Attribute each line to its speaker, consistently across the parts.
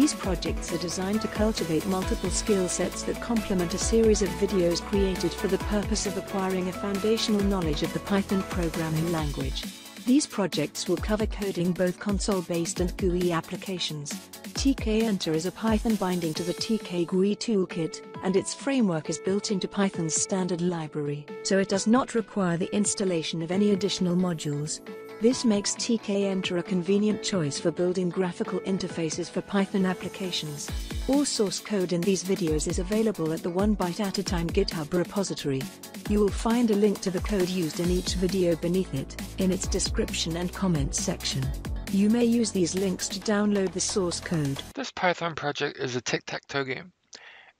Speaker 1: These projects are designed to cultivate multiple skill sets that complement a series of videos created for the purpose of acquiring a foundational knowledge of the Python programming language. These projects will cover coding both console-based and GUI applications. Tkinter is a Python binding to the TK GUI toolkit, and its framework is built into Python's standard library, so it does not require the installation of any additional modules. This makes Tkinter a convenient choice for building graphical interfaces for Python applications. All source code in these videos is available at the One Byte at a Time GitHub repository. You will find a link to the code used in each video beneath it, in its description and comments section. You may use these links to download the source code.
Speaker 2: This Python project is a tic-tac-toe game,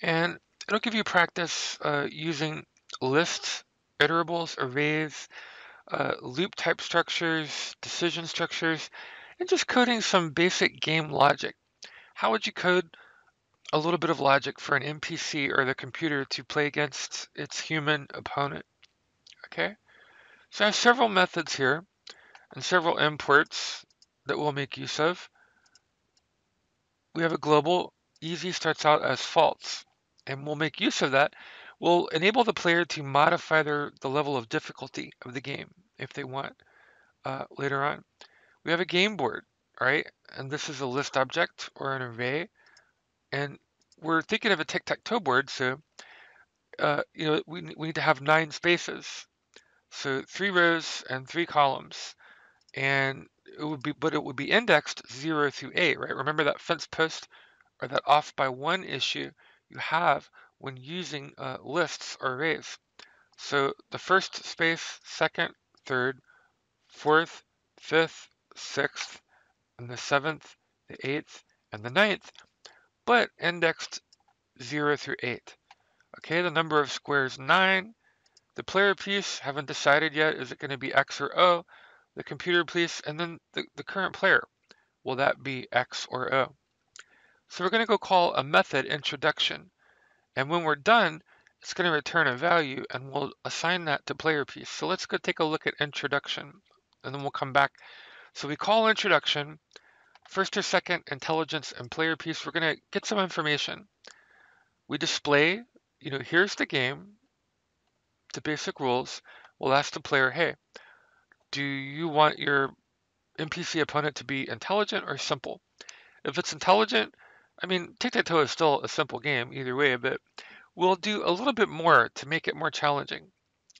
Speaker 2: and it'll give you practice uh, using lists, iterables, arrays, uh, loop type structures, decision structures, and just coding some basic game logic. How would you code a little bit of logic for an NPC or the computer to play against its human opponent? Okay, so I have several methods here and several imports that we'll make use of. We have a global, easy starts out as false, and we'll make use of that will enable the player to modify their, the level of difficulty of the game if they want uh, later on. We have a game board, right? And this is a list object or an array. And we're thinking of a tic-tac-toe board, so uh, you know we, we need to have nine spaces. So three rows and three columns. And it would be, but it would be indexed zero through eight, right? Remember that fence post or that off by one issue you have when using uh, lists or arrays. So the first space, second, third, fourth, fifth, sixth, and the seventh, the eighth, and the ninth, but indexed 0 through 8. Okay, the number of squares 9. The player piece, haven't decided yet, is it going to be X or O? The computer piece, and then the, the current player, will that be X or O? So we're going to go call a method introduction. And when we're done, it's going to return a value and we'll assign that to player piece. So let's go take a look at introduction and then we'll come back. So we call introduction, first or second intelligence and player piece. We're going to get some information. We display, you know, here's the game, the basic rules. We'll ask the player, hey, do you want your NPC opponent to be intelligent or simple? If it's intelligent, I mean, tic-tac-toe is still a simple game either way, but we'll do a little bit more to make it more challenging.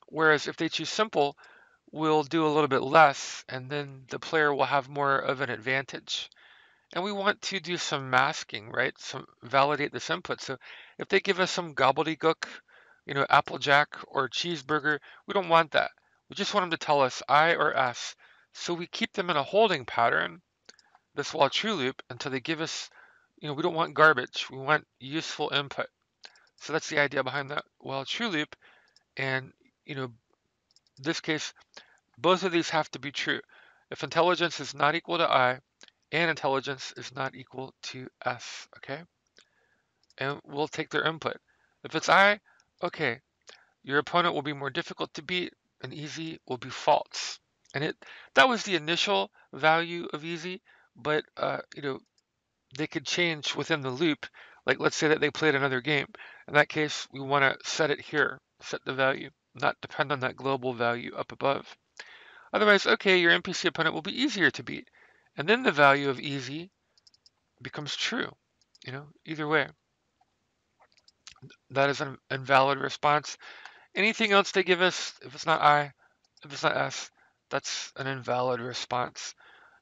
Speaker 2: Whereas if they choose simple, we'll do a little bit less, and then the player will have more of an advantage. And we want to do some masking, right? Some validate this input. So if they give us some gobbledygook, you know, Applejack or cheeseburger, we don't want that. We just want them to tell us I or S. So we keep them in a holding pattern, this while true loop, until they give us you know, we don't want garbage. We want useful input. So that's the idea behind that while true loop. And, you know, this case, both of these have to be true. If intelligence is not equal to I and intelligence is not equal to S, okay? And we'll take their input. If it's I, okay, your opponent will be more difficult to beat and easy will be false. And it that was the initial value of easy, but uh, you know, they could change within the loop. Like let's say that they played another game. In that case, we want to set it here, set the value, not depend on that global value up above. Otherwise, okay, your NPC opponent will be easier to beat. And then the value of easy becomes true, you know, either way. That is an invalid response. Anything else they give us, if it's not I, if it's not S, that's an invalid response.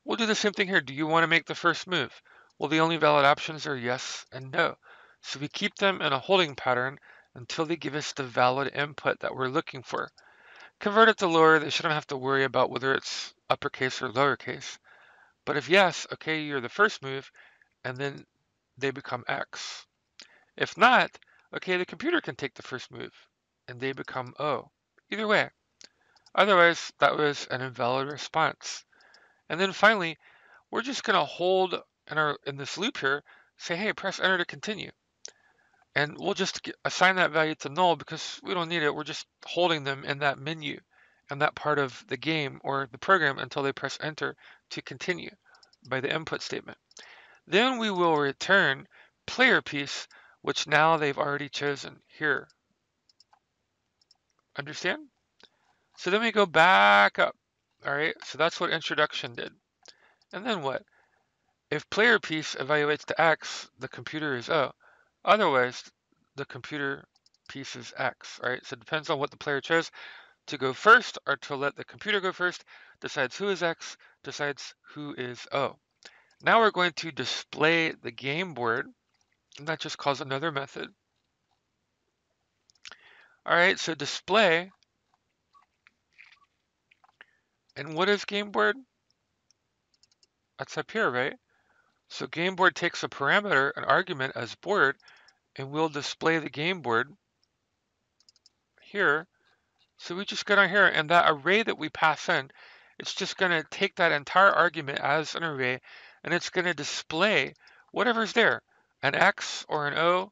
Speaker 2: We'll do the same thing here. Do you want to make the first move? Well, the only valid options are yes and no. So we keep them in a holding pattern until they give us the valid input that we're looking for. Convert it to lower, they shouldn't have to worry about whether it's uppercase or lowercase. But if yes, okay, you're the first move, and then they become X. If not, okay, the computer can take the first move, and they become O. Either way. Otherwise, that was an invalid response. And then finally, we're just going to hold in our in this loop here, say, hey, press enter to continue. And we'll just assign that value to null because we don't need it. We're just holding them in that menu and that part of the game or the program until they press enter to continue by the input statement. Then we will return player piece, which now they've already chosen here. Understand? So then we go back up. All right, so that's what introduction did. And then what? If player piece evaluates to x, the computer is O. Otherwise, the computer piece is x, right? So it depends on what the player chose to go first or to let the computer go first, decides who is x, decides who is O. Now we're going to display the game board, and that just calls another method. All right, so display, and what is game board? That's up here, right? So game board takes a parameter, an argument as board, and we'll display the game board here. So we just go down here and that array that we pass in, it's just going to take that entire argument as an array and it's going to display whatever's there, an X or an O.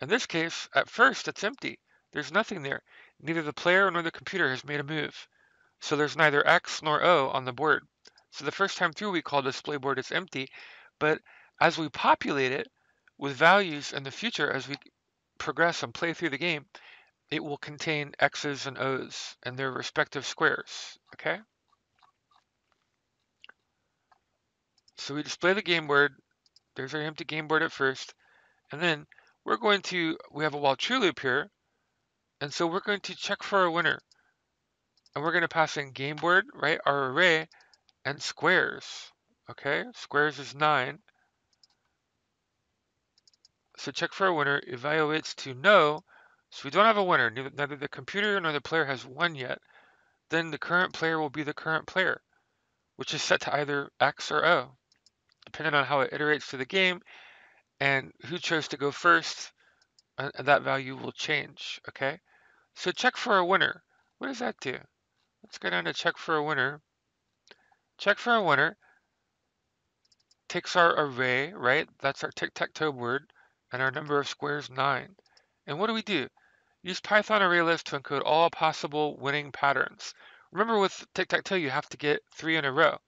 Speaker 2: In this case, at first it's empty. There's nothing there. Neither the player nor the computer has made a move. So there's neither X nor O on the board. So the first time through we call display board is empty, but as we populate it with values in the future, as we progress and play through the game, it will contain X's and O's and their respective squares, okay? So we display the game board. There's our empty game board at first. And then we're going to, we have a while true loop here. And so we're going to check for a winner. And we're going to pass in game board, right, our array, and squares. Okay, squares is 9. So check for a winner, evaluates to no. So we don't have a winner. Neither the computer nor the player has won yet. Then the current player will be the current player, which is set to either X or O, depending on how it iterates through the game and who chose to go first, and that value will change, okay? So check for a winner. What does that do? Let's go down to check for a winner. Check for a winner takes our array, right? That's our tic-tac-toe board, and our number of squares, 9. And what do we do? Use Python ArrayList to encode all possible winning patterns. Remember with tic-tac-toe, you have to get three in a row.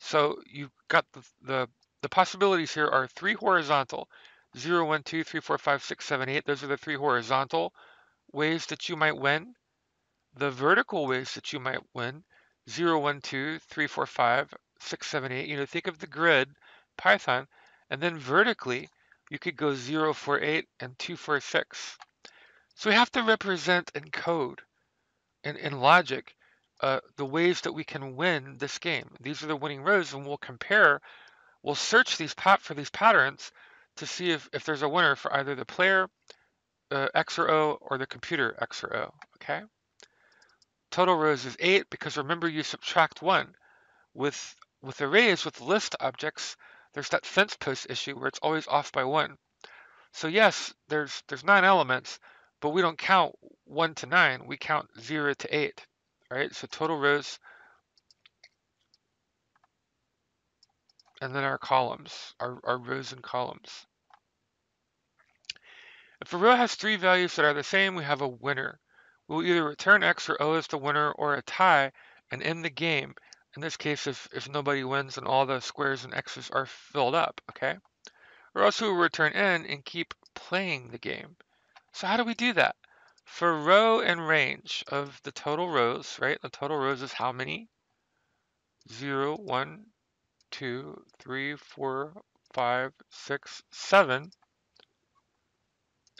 Speaker 2: So you've got the, the, the possibilities here are three horizontal, 0, 1, 2, 3, 4, 5, 6, 7, 8. Those are the three horizontal ways that you might win. The vertical ways that you might win, 0, 1, 2, 3, 4, 5, 6, 7, 8. You know, think of the grid Python, and then vertically, you could go 048 and 246. So we have to represent in code and in logic uh, the ways that we can win this game. These are the winning rows, and we'll compare, we'll search these pat for these patterns to see if, if there's a winner for either the player uh, X or O or the computer X or O, okay? Total rows is 8 because remember you subtract 1. With, with arrays, with list objects, there's that fence post issue where it's always off by one. So yes, there's there's nine elements, but we don't count one to nine. We count zero to eight, right? So total rows, and then our columns, our, our rows and columns. If a row has three values that are the same, we have a winner. We'll either return X or O as the winner or a tie and end the game in this case, if, if nobody wins and all the squares and x's are filled up, okay? Or else we'll return n and keep playing the game. So how do we do that? For row and range of the total rows, right? The total rows is how many? 0, 1, 2, 3, 4, 5, 6, 7.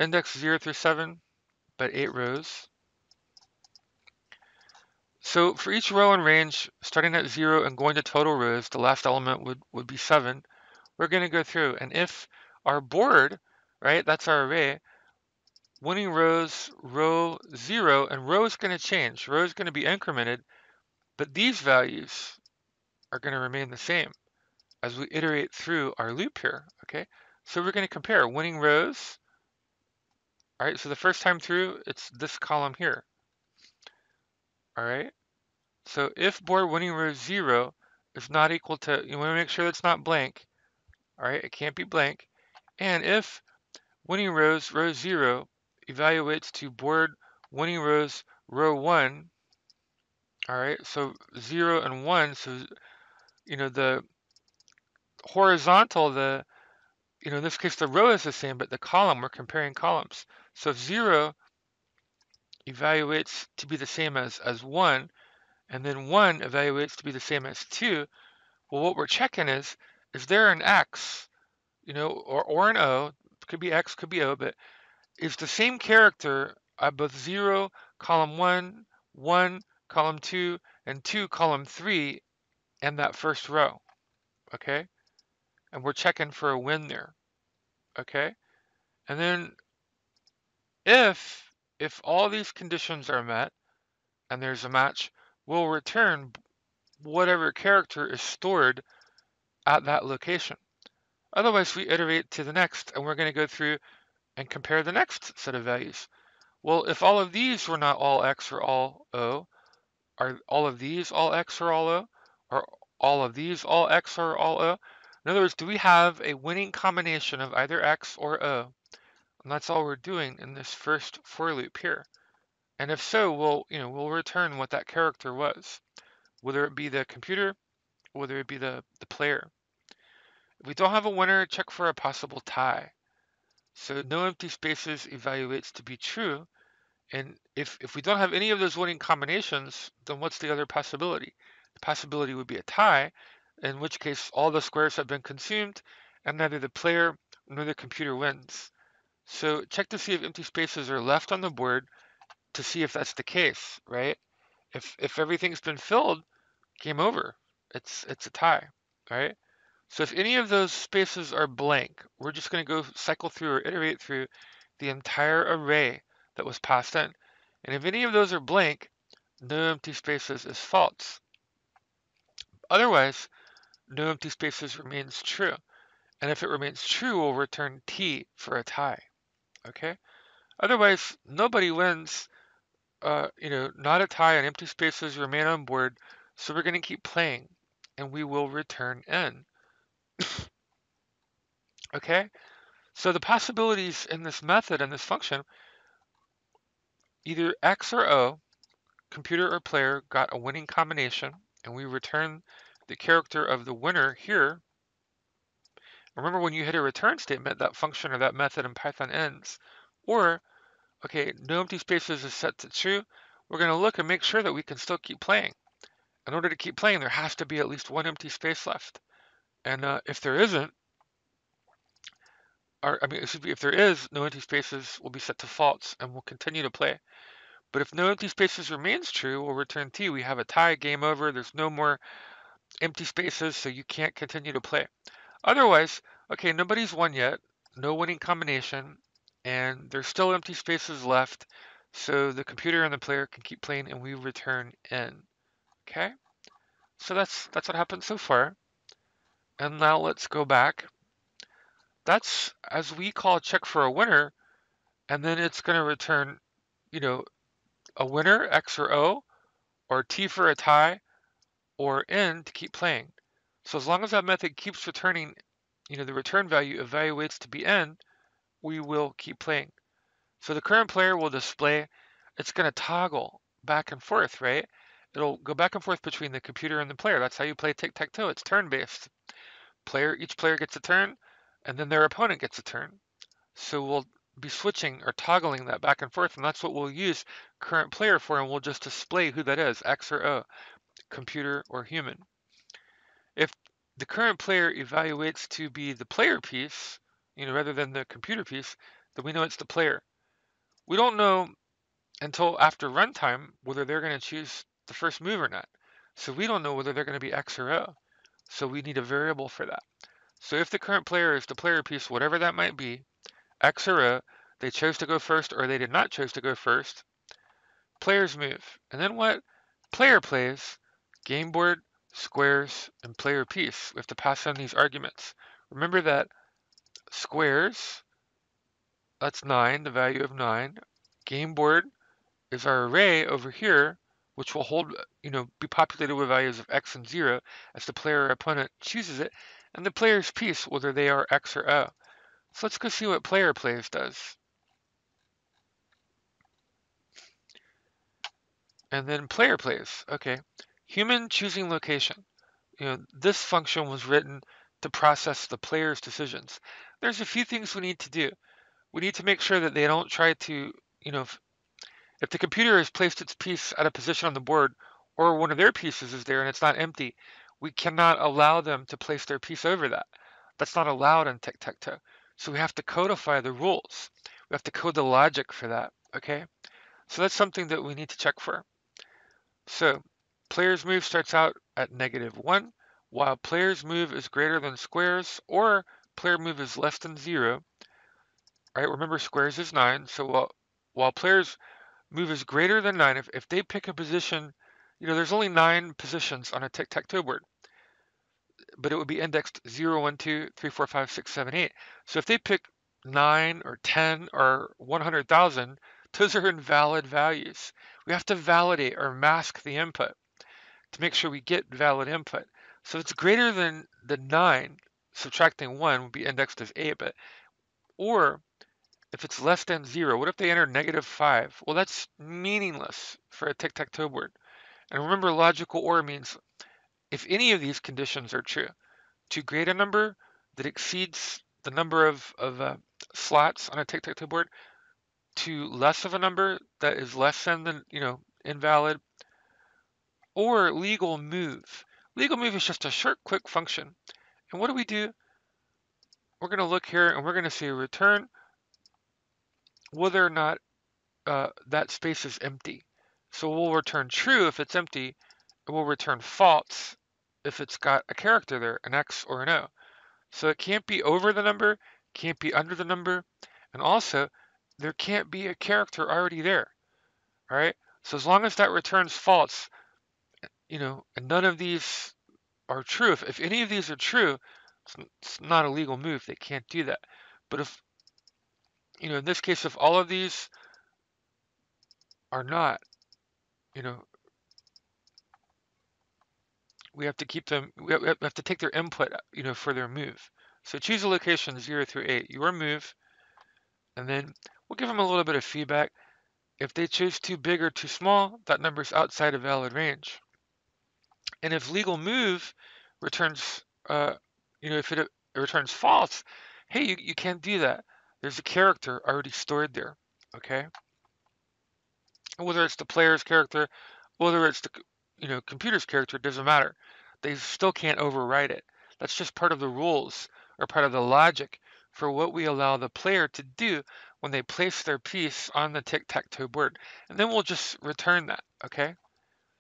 Speaker 2: Index 0 through 7, but 8 rows. So for each row and range, starting at zero and going to total rows, the last element would, would be seven. We're going to go through. And if our board, right, that's our array, winning rows, row zero, and row is going to change. Row is going to be incremented, but these values are going to remain the same as we iterate through our loop here, okay? So we're going to compare winning rows. All right, so the first time through, it's this column here. All right. So if board winning row zero is not equal to, you want to make sure that's not blank. All right, it can't be blank. And if winning rows row zero evaluates to board winning rows row one, all right, so zero and one, so you know the horizontal, the you know, in this case, the row is the same, but the column, we're comparing columns. So if zero evaluates to be the same as, as one, and then one evaluates to be the same as two, well, what we're checking is, is there an X, you know, or, or an O, could be X, could be O, but is the same character at both zero, column one, one, column two, and two, column three, and that first row, okay? And we're checking for a win there okay? And then if, if all these conditions are met and there's a match, we'll return whatever character is stored at that location. Otherwise, we iterate to the next and we're going to go through and compare the next set of values. Well, if all of these were not all x or all o, are all of these all x or all o? Are all of these all x or all o? In other words, do we have a winning combination of either X or O? And that's all we're doing in this first for loop here. And if so, we'll, you know, we'll return what that character was, whether it be the computer, whether it be the, the player. If we don't have a winner, check for a possible tie. So no empty spaces evaluates to be true. And if, if we don't have any of those winning combinations, then what's the other possibility? The possibility would be a tie, in which case all the squares have been consumed and neither the player nor the computer wins. So check to see if empty spaces are left on the board to see if that's the case, right? If, if everything's been filled, game over. It's, it's a tie, right? So if any of those spaces are blank, we're just going to go cycle through or iterate through the entire array that was passed in. And if any of those are blank, no empty spaces is false. Otherwise, no empty spaces remains true. And if it remains true, we'll return t for a tie. Okay? Otherwise, nobody wins. Uh, you know, not a tie and empty spaces remain on board. So we're going to keep playing and we will return n. okay? So the possibilities in this method and this function, either x or o, computer or player got a winning combination and we return the character of the winner here. Remember when you hit a return statement, that function or that method in Python ends. Or, okay, no empty spaces is set to true. We're going to look and make sure that we can still keep playing. In order to keep playing, there has to be at least one empty space left. And uh, if there isn't, or I mean, me, if there is, no empty spaces will be set to false and we'll continue to play. But if no empty spaces remains true, we'll return T. We have a tie, game over. There's no more empty spaces, so you can't continue to play. Otherwise, okay, nobody's won yet, no winning combination, and there's still empty spaces left, so the computer and the player can keep playing and we return n. Okay? So that's that's what happened so far. And now let's go back. That's as we call check for a winner, and then it's going to return, you know, a winner, X or O, or T for a tie, or n to keep playing. So as long as that method keeps returning, you know, the return value evaluates to be n, we will keep playing. So the current player will display, it's going to toggle back and forth, right? It'll go back and forth between the computer and the player. That's how you play tic-tac-toe. It's turn-based. Player, each player gets a turn, and then their opponent gets a turn. So we'll be switching or toggling that back and forth, and that's what we'll use current player for, and we'll just display who that is, X or O computer, or human. If the current player evaluates to be the player piece, you know, rather than the computer piece, then we know it's the player. We don't know until after runtime whether they're going to choose the first move or not. So we don't know whether they're going to be X or O. So we need a variable for that. So if the current player is the player piece, whatever that might be, X or O, they chose to go first or they did not choose to go first, players move. And then what player plays game board, squares, and player piece. We have to pass on these arguments. Remember that squares, that's 9, the value of 9. Game board is our array over here, which will hold, you know, be populated with values of x and 0 as the player or opponent chooses it. And the player's piece, whether they are x or o. So let's go see what player plays does. And then player plays. Okay. Human choosing location. You know, this function was written to process the player's decisions. There's a few things we need to do. We need to make sure that they don't try to, you know, if, if the computer has placed its piece at a position on the board or one of their pieces is there and it's not empty, we cannot allow them to place their piece over that. That's not allowed in tic-tac-toe. So we have to codify the rules. We have to code the logic for that, okay? So that's something that we need to check for. So player's move starts out at negative 1, while player's move is greater than squares, or player move is less than 0. Right, remember squares is 9, so while, while player's move is greater than 9, if, if they pick a position, you know, there's only 9 positions on a tic-tac-toe board but it would be indexed 0, 1, 2, 3, 4, 5, 6, 7, 8. So if they pick 9 or 10 or 100,000, those are invalid values. We have to validate or mask the input to make sure we get valid input. So it's greater than the 9, subtracting 1 would be indexed as 8 bit. Or if it's less than 0, what if they enter negative 5? Well, that's meaningless for a tic-tac-toe board. And remember, logical OR means if any of these conditions are true, to great a number that exceeds the number of, of uh, slots on a tic-tac-toe board, to less of a number that is less than the, you know, invalid, or legal move. Legal move is just a short, quick function. And what do we do? We're going to look here and we're going to say return whether or not uh, that space is empty. So we'll return true if it's empty, it will return false if it's got a character there, an X or an O. So it can't be over the number, can't be under the number, and also there can't be a character already there. All right. So as long as that returns false, you know, and none of these are true. If, if any of these are true, it's, it's not a legal move. They can't do that. But if, you know, in this case, if all of these are not, you know, we have to keep them, we have to take their input, uh, you know, for their move. So choose a location 0 through 8, your move, and then we'll give them a little bit of feedback. If they choose too big or too small, that number is outside a valid range. And if legal move returns, uh, you know, if it, it returns false, hey, you, you can't do that. There's a character already stored there, okay? Whether it's the player's character, whether it's the you know, computer's character, it doesn't matter. They still can't overwrite it. That's just part of the rules or part of the logic for what we allow the player to do when they place their piece on the tic-tac-toe board. And then we'll just return that, okay?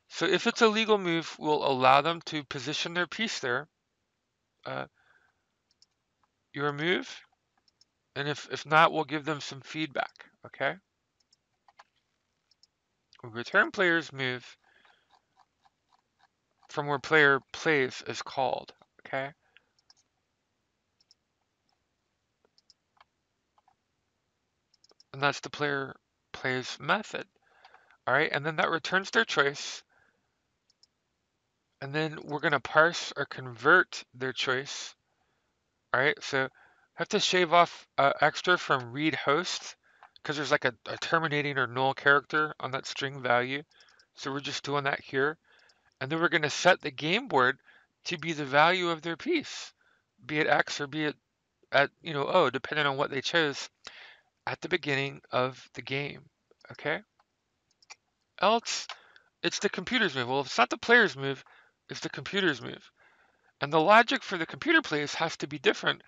Speaker 2: So if it's a legal move, we'll allow them to position their piece there. Uh, your move. And if, if not, we'll give them some feedback, okay? we return player's move from where player plays is called, okay? And that's the player plays method. All right, and then that returns their choice. And then we're going to parse or convert their choice. All right, so I have to shave off uh, extra from read host because there's like a, a terminating or null character on that string value. So we're just doing that here and then we're going to set the game board to be the value of their piece, be it X or be it at, you know, O, depending on what they chose at the beginning of the game, okay? Else, it's the computer's move. Well, if it's not the player's move, it's the computer's move. And the logic for the computer plays has to be different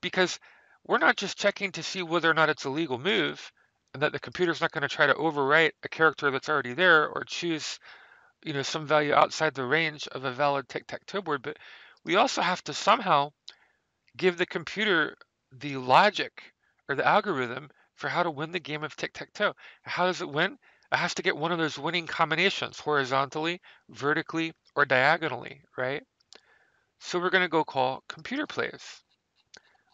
Speaker 2: because we're not just checking to see whether or not it's a legal move and that the computer's not going to try to overwrite a character that's already there or choose you know, some value outside the range of a valid tic-tac-toe board, but we also have to somehow give the computer the logic or the algorithm for how to win the game of tic-tac-toe. How does it win? It has to get one of those winning combinations, horizontally, vertically, or diagonally, right? So we're going to go call computer plays.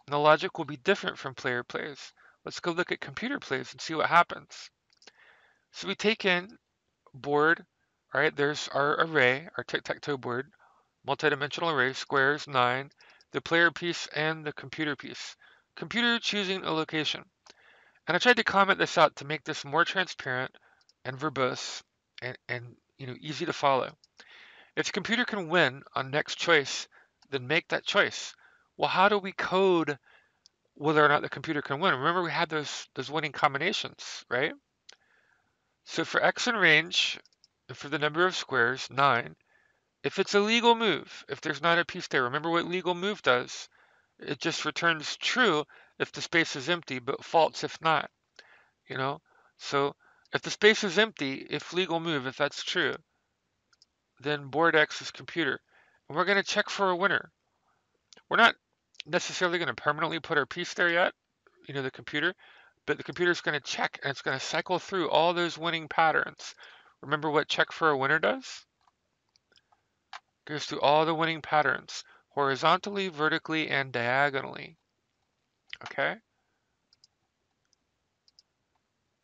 Speaker 2: And the logic will be different from player plays. Let's go look at computer plays and see what happens. So we take in board all right, there's our array, our tic-tac-toe board, multidimensional array, squares, 9, the player piece, and the computer piece. Computer choosing a location. And I tried to comment this out to make this more transparent and verbose and, and you know easy to follow. If the computer can win on next choice, then make that choice. Well, how do we code whether or not the computer can win? Remember we had those those winning combinations, right? So for x in range, and for the number of squares, 9, if it's a legal move, if there's not a piece there, remember what legal move does? It just returns true if the space is empty, but false if not. You know? So if the space is empty, if legal move, if that's true, then board X is computer. And we're going to check for a winner. We're not necessarily going to permanently put our piece there yet, you know, the computer, but the computer is going to check and it's going to cycle through all those winning patterns. Remember what check for a winner does? Goes through all the winning patterns, horizontally, vertically, and diagonally. Okay?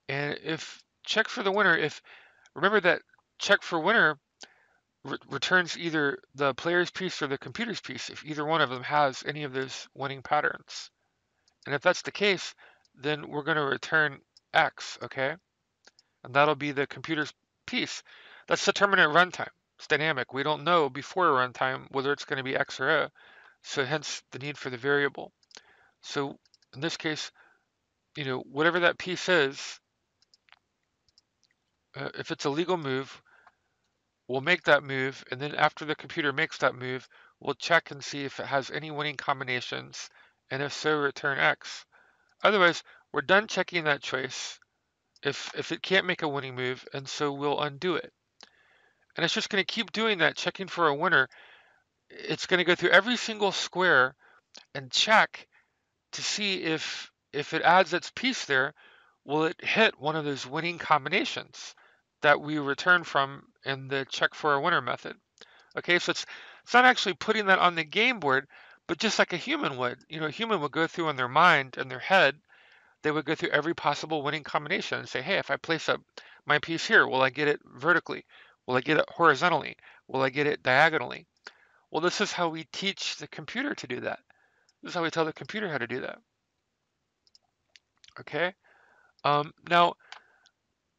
Speaker 2: And if check for the winner, if remember that check for winner re returns either the player's piece or the computer's piece if either one of them has any of those winning patterns. And if that's the case, then we're going to return X, okay? And that'll be the computer's piece. That's determined runtime. It's dynamic. We don't know before runtime whether it's going to be X or O, so hence the need for the variable. So in this case, you know, whatever that piece is, uh, if it's a legal move, we'll make that move, and then after the computer makes that move, we'll check and see if it has any winning combinations, and if so, return X. Otherwise, we're done checking that choice if, if it can't make a winning move, and so we'll undo it. And it's just going to keep doing that, checking for a winner. It's going to go through every single square and check to see if if it adds its piece there, will it hit one of those winning combinations that we return from in the check for a winner method. Okay, so it's it's not actually putting that on the game board, but just like a human would. You know, a human would go through in their mind and their head, they would go through every possible winning combination and say, hey, if I place up my piece here, will I get it vertically? Will I get it horizontally? Will I get it diagonally? Well, this is how we teach the computer to do that. This is how we tell the computer how to do that. Okay? Um, now,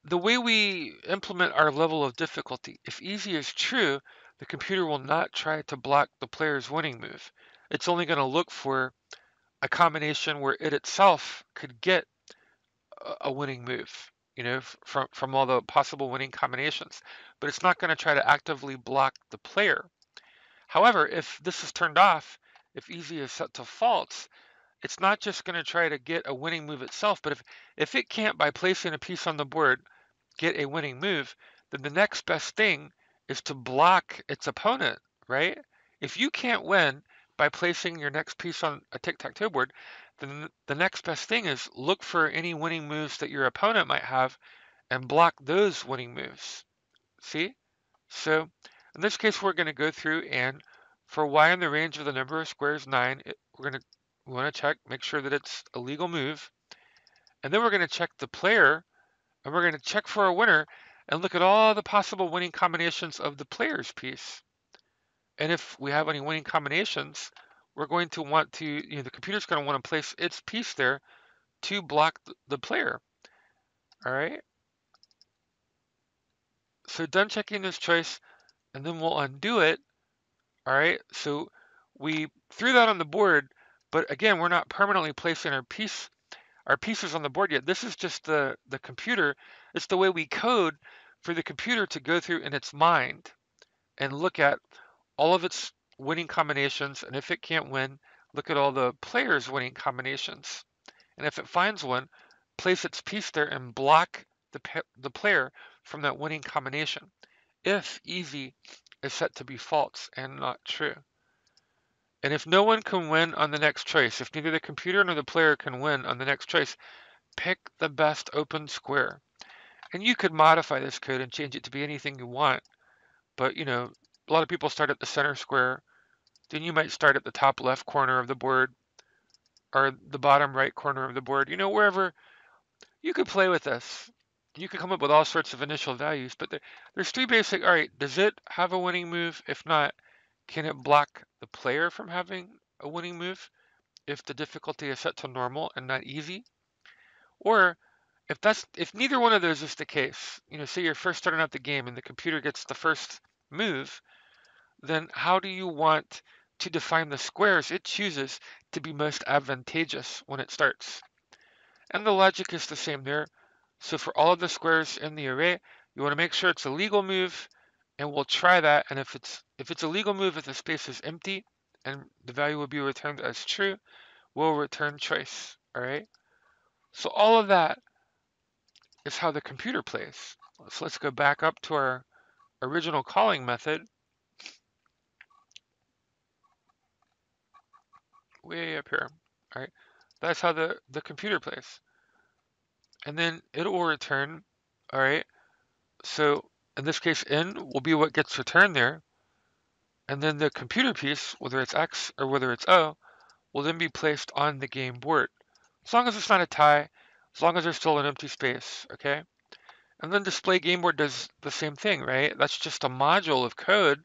Speaker 2: the way we implement our level of difficulty, if easy is true, the computer will not try to block the player's winning move. It's only going to look for a combination where it itself could get a winning move, you know, from, from all the possible winning combinations. But it's not going to try to actively block the player. However, if this is turned off, if easy is set to false, it's not just going to try to get a winning move itself, but if, if it can't, by placing a piece on the board, get a winning move, then the next best thing is to block its opponent, right? If you can't win by placing your next piece on a tic-tac-toe board, then the next best thing is look for any winning moves that your opponent might have and block those winning moves. See? So in this case, we're going to go through and for y in the range of the number of squares 9, it, we're going to we want to check, make sure that it's a legal move. And then we're going to check the player and we're going to check for a winner and look at all the possible winning combinations of the player's piece. And if we have any winning combinations, we're going to want to, you know, the computer's going to want to place its piece there to block the player. All right. So done checking this choice, and then we'll undo it. All right. So we threw that on the board, but again, we're not permanently placing our piece our pieces on the board yet. This is just the, the computer. It's the way we code for the computer to go through in its mind and look at all of its winning combinations. And if it can't win, look at all the players' winning combinations. And if it finds one, place its piece there and block the, the player from that winning combination. If easy is set to be false and not true. And if no one can win on the next choice, if neither the computer nor the player can win on the next choice, pick the best open square. And you could modify this code and change it to be anything you want. But, you know, a lot of people start at the center square. Then you might start at the top left corner of the board or the bottom right corner of the board. You know, wherever you could play with this. You could come up with all sorts of initial values, but there, there's three basic. All right, does it have a winning move? If not, can it block the player from having a winning move if the difficulty is set to normal and not easy? Or if that's if neither one of those is the case, you know, say you're first starting out the game and the computer gets the first move, then how do you want to define the squares it chooses to be most advantageous when it starts. And the logic is the same there. So for all of the squares in the array, you want to make sure it's a legal move, and we'll try that. And if it's if it's a legal move if the space is empty and the value will be returned as true, we'll return choice. All right. So all of that is how the computer plays. So let's go back up to our original calling method. Way up here. All right. That's how the, the computer plays. And then it will return, all right? So in this case, n will be what gets returned there. And then the computer piece, whether it's x or whether it's o, will then be placed on the game board. As long as it's not a tie, as long as there's still an empty space, okay? And then display game board does the same thing, right? That's just a module of code.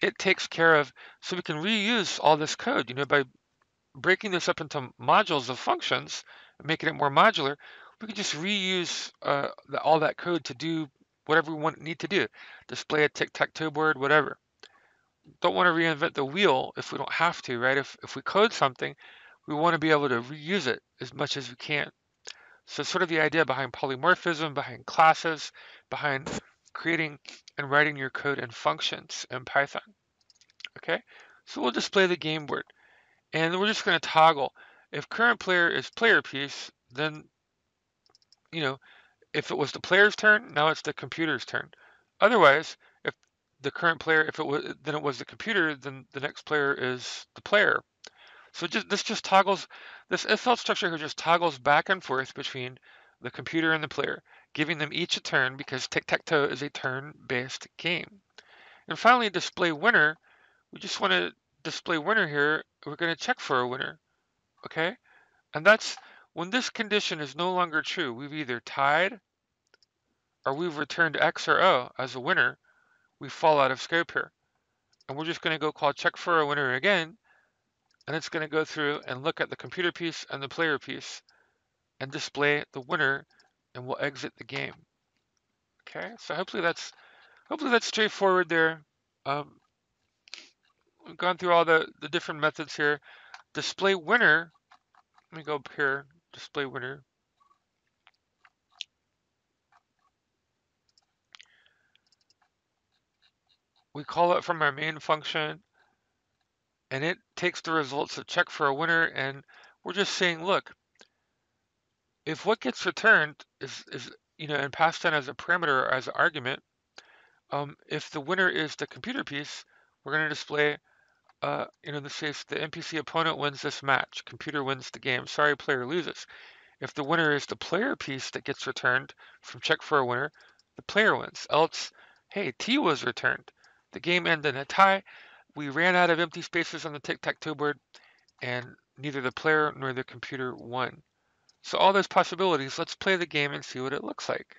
Speaker 2: It takes care of, so we can reuse all this code, you know, by breaking this up into modules of functions, and making it more modular, we can just reuse uh, the, all that code to do whatever we want need to do. Display a tic-tac-toe board, whatever. Don't want to reinvent the wheel if we don't have to, right? If, if we code something, we want to be able to reuse it as much as we can. So sort of the idea behind polymorphism, behind classes, behind creating and writing your code in functions in Python. Okay, so we'll display the game board. And we're just going to toggle. If current player is player piece, then, you know, if it was the player's turn, now it's the computer's turn. Otherwise, if the current player, if it was, then it was the computer, then the next player is the player. So just, this just toggles, this if-else structure here just toggles back and forth between the computer and the player, giving them each a turn because tic-tac-toe is a turn-based game. And finally, display winner, we just want to display winner here, we're going to check for a winner. Okay? And that's when this condition is no longer true. We've either tied or we've returned X or O as a winner. We fall out of scope here. And we're just going to go call check for a winner again. And it's going to go through and look at the computer piece and the player piece and display the winner and we'll exit the game. Okay, so hopefully that's hopefully that's straightforward there. Um, we've gone through all the, the different methods here. Display winner, let me go up here, display winner. We call it from our main function and it takes the results of check for a winner and we're just saying, look, if what gets returned is, is you know, and passed in as a parameter or as an argument, um, if the winner is the computer piece, we're going to display uh, you know, this case, the NPC opponent wins this match. Computer wins the game. Sorry, player loses. If the winner is the player piece that gets returned from check for a winner, the player wins. Else, hey, T was returned. The game ended in a tie. We ran out of empty spaces on the tic-tac-toe board, and neither the player nor the computer won. So all those possibilities, let's play the game and see what it looks like.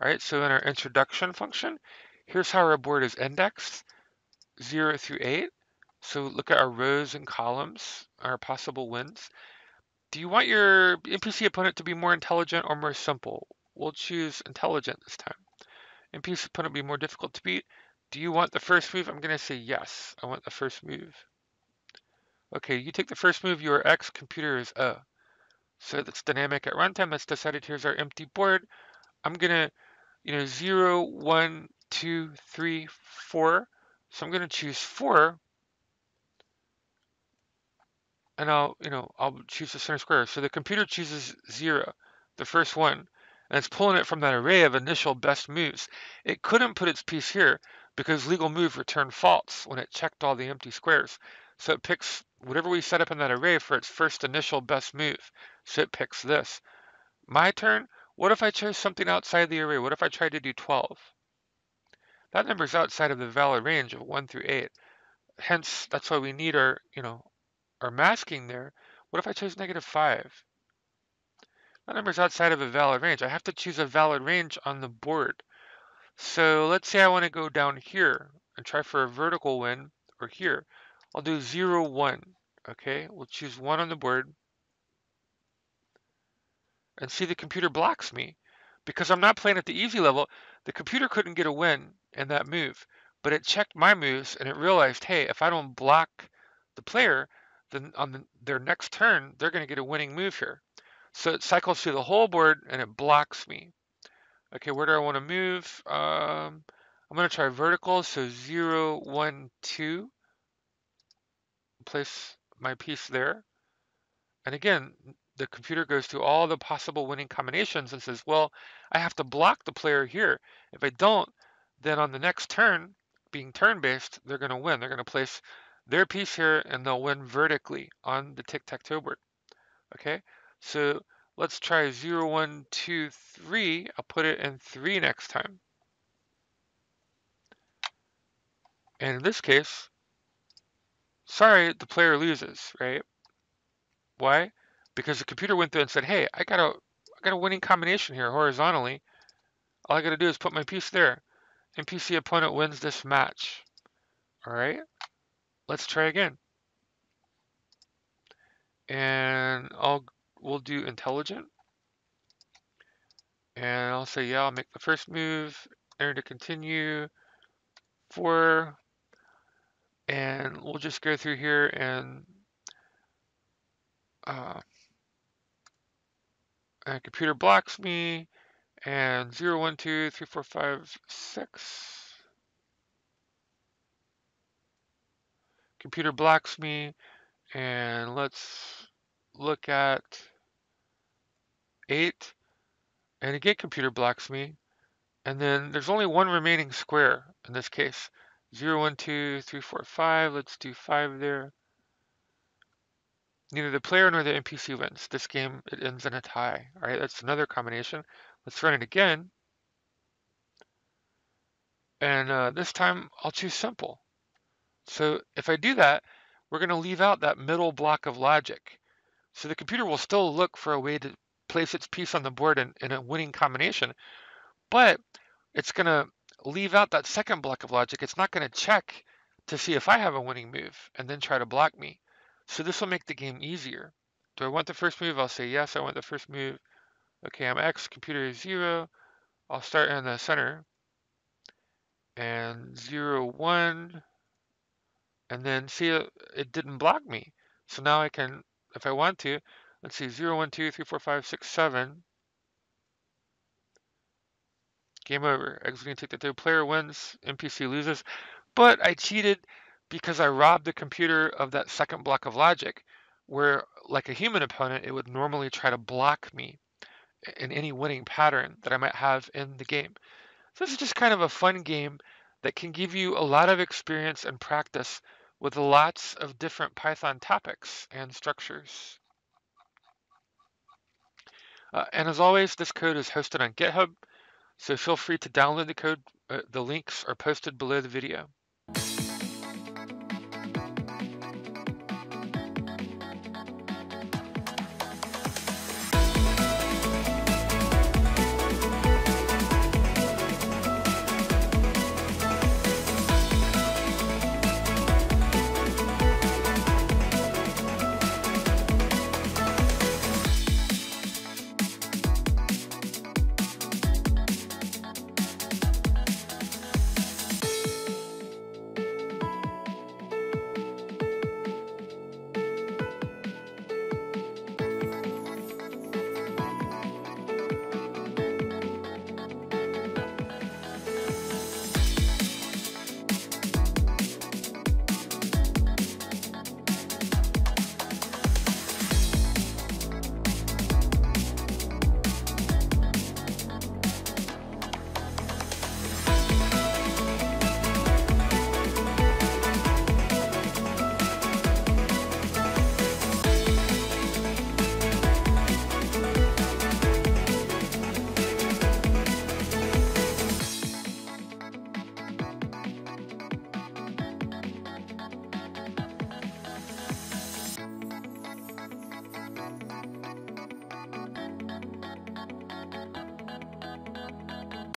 Speaker 2: All right, so in our introduction function, Here's how our board is indexed, 0 through 8. So look at our rows and columns, our possible wins. Do you want your NPC opponent to be more intelligent or more simple? We'll choose intelligent this time. NPC opponent be more difficult to beat. Do you want the first move? I'm going to say yes. I want the first move. Okay, you take the first move. Your X computer is O. So that's dynamic at runtime. That's decided. Here's our empty board. I'm going to, you know, 0, 1, two, three, four. So I'm going to choose four. And I'll, you know, I'll choose the center square. So the computer chooses zero, the first one. And it's pulling it from that array of initial best moves. It couldn't put its piece here because legal move returned false when it checked all the empty squares. So it picks whatever we set up in that array for its first initial best move. So it picks this. My turn, what if I chose something outside the array? What if I tried to do 12? That number is outside of the valid range of 1 through 8. Hence, that's why we need our, you know, our masking there. What if I chose negative 5? That number is outside of a valid range. I have to choose a valid range on the board. So let's say I want to go down here and try for a vertical win, or here. I'll do 0, 1. Okay, we'll choose 1 on the board. And see the computer blocks me. Because I'm not playing at the easy level, the computer couldn't get a win in that move. but it checked my moves and it realized, hey, if I don't block the player, then on the, their next turn, they're going to get a winning move here. So it cycles through the whole board and it blocks me. Okay, where do I want to move? Um, I'm going to try vertical, so 0, 1, 2. Place my piece there. And again, the computer goes through all the possible winning combinations and says, well, I have to block the player here. If I don't, then on the next turn, being turn-based, they're going to win. They're going to place their piece here and they'll win vertically on the tic-tac-toe board. Okay, so let's try 0, 1, 2, 3. I'll put it in 3 next time. And in this case, sorry, the player loses, right? Why? Because the computer went through and said, hey, I got a, I got a winning combination here horizontally. All I got to do is put my piece there. NPC opponent wins this match. All right, let's try again. And I'll we'll do intelligent. And I'll say, yeah, I'll make the first move, enter to continue, four, and we'll just go through here and uh, and computer blocks me and 0, 1, 2, 3, 4, 5, 6. Computer blocks me and let's look at 8 and again computer blocks me and then there's only one remaining square in this case 0, 1, 2, 3, 4, 5. Let's do 5 there. Neither the player nor the NPC wins. This game, it ends in a tie. All right, that's another combination. Let's run it again. And uh, this time, I'll choose simple. So if I do that, we're going to leave out that middle block of logic. So the computer will still look for a way to place its piece on the board in, in a winning combination, but it's going to leave out that second block of logic. It's not going to check to see if I have a winning move and then try to block me. So this will make the game easier. Do I want the first move? I'll say yes, I want the first move. Okay, I'm X, computer is zero. I'll start in the center. And zero, one. And then see, uh, it didn't block me. So now I can, if I want to, let's see, zero, one, two, three, four, five, six, seven. Game over. Exiting take the third player wins. NPC loses. But I cheated because I robbed the computer of that second block of logic, where, like a human opponent, it would normally try to block me in any winning pattern that I might have in the game. So this is just kind of a fun game that can give you a lot of experience and practice with lots of different Python topics and structures. Uh, and as always, this code is hosted on GitHub. So feel free to download the code. Uh, the links are posted below the video.